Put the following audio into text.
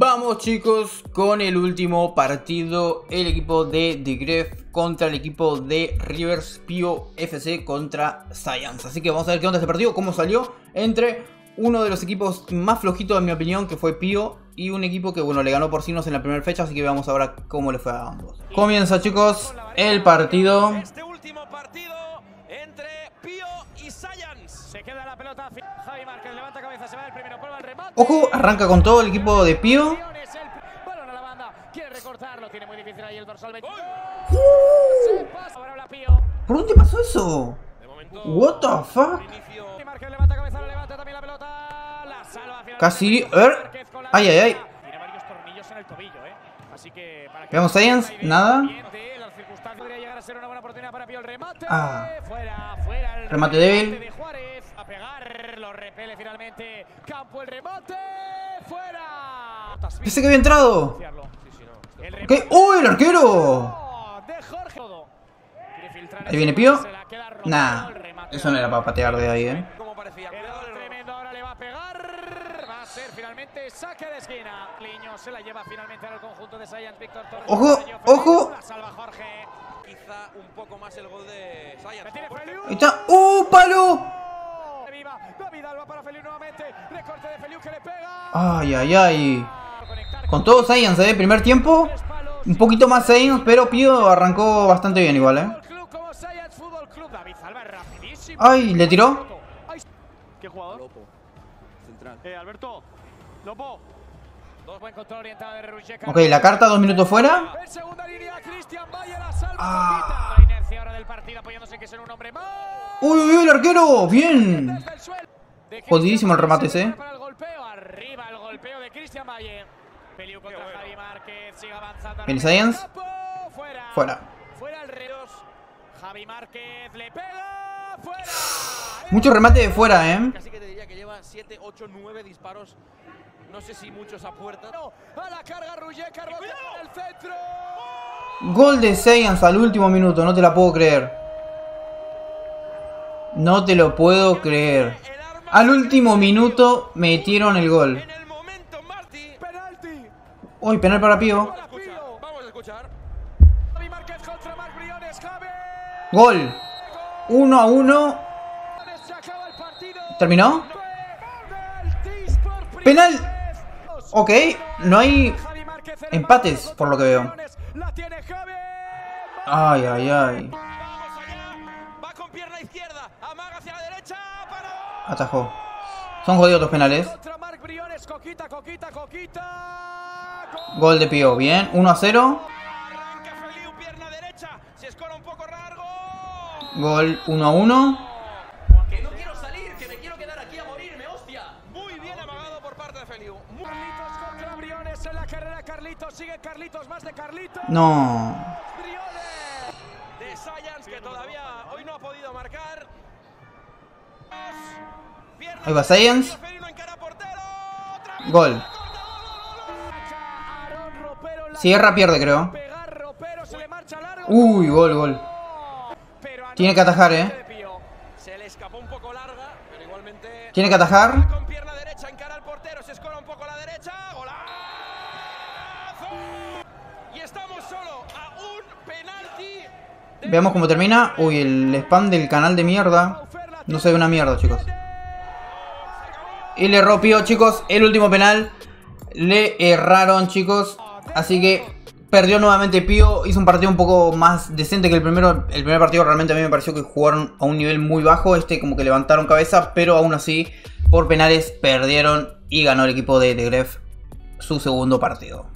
Vamos chicos con el último partido, el equipo de The Gref contra el equipo de Rivers Pio FC contra Science. Así que vamos a ver qué onda este partido, cómo salió entre uno de los equipos más flojitos en mi opinión, que fue Pio, y un equipo que bueno, le ganó por signos en la primera fecha, así que veamos ahora cómo le fue a ambos. Comienza chicos el partido. Este último partido Se queda la pelota. Javi Márquez levanta cabeza, se va el primero, prueba el remate. Ojo, arranca con todo el equipo de Pio. Es el balón a la banda. Quiere recortarlo, tiene muy difícil ahí el dorsal 22. Se pasa ahora la Pío. ¿Por dónde pasó eso? De momento. What the fuck? Casi, er. Ay, ay, ay. Tiene varios tornillos en el tobillo, eh. Veamos Science, nada. Ah. Remate débil. de Juárez a pegar, lo repele finalmente. Campo el remate, fuera. Pensé que había entrado. ¿Qué? ¡Oh, el arquero! filtrar Ahí viene Pío. Nah, eso no era para patear de ahí, eh. Tremendo ahora le va a pegar. Ser finalmente saque de esquina. Liño se la lleva finalmente al conjunto de Science Víctor Torres. Ojo, ojo. La salva Jorge. quizá un poco más el gol de Feliu. Ahí está. ¡Uh, palo! Viva. David Alba para Feliu nuevamente. Recorte de Feliu que le pega. Ay, ay, ay. Con todo Science, eh. Primer tiempo. Un poquito más Science, pero Pio arrancó bastante bien igual, eh. Ay, le tiró. ¿Qué jugador? Central. Eh, Alberto. Lopo. Dos buen control orientado de Ruggier. Ok, la carta, dos minutos fuera. En segunda línea, Cristian Valle la salva. Ah. Coquita. La inercia ahora del partido apoyándose que un hombre más. ¡Uy, uy, uy, el arquero! ¡Bien! Jodidísimo el remate ese, Valle Para el golpeo, arriba el golpeo de Cristian Valle. Peliu contra Javi Márquez, sigue avanzando. Viene ahora Science. Campo, Fuera. Fuera. Fuera el. Javi Márquez le pega. Fuera. Mucho remate de fuera, eh. Lleva 7, 8, 9 disparos. No sé si muchos a puerta. No, a la carga en el centro. Gol de Science al último minuto, no te la puedo creer. No te lo puedo creer. Al último minuto metieron el gol. Uy, penal para Pío. Gol. 1 a 1. Se acaba el partido. ¿Terminó? Penal. Ok, no hay empates, por lo que veo. Ay, ay, ay. Atajó. Son jodidos los penales. Gol. De Pío. Bien, 1 a 0. Arranca Feliu, pierna derecha. Se escora un poco largo. Gol 1 a 1. Carlitos. Sigue Carlitos. Más de Carlitos. No. De Science que todavía hoy no ha podido marcar. Ahí va Science. Gol. Sierra pierde, creo. Uy, gol, gol. A Tiene que atajar, eh. Tiene que atajar. con pierna derecha encara al portero, se escora un poco a la derecha. ¡Golazo! Y estamos solo a un penalti. Veamos cómo termina. Uy, el spam del canal de mierda. No se ve una mierda, chicos. Y le Pío, chicos. El último penal. Le erraron, chicos. Así que perdió nuevamente Pío. Hizo un partido un poco más decente que el primero. El primer partido realmente a mí me pareció que jugaron a un nivel muy bajo. Este como que levantaron cabeza. Pero aún así, por penales, perdieron. Y ganó el equipo de The Gref su segundo partido.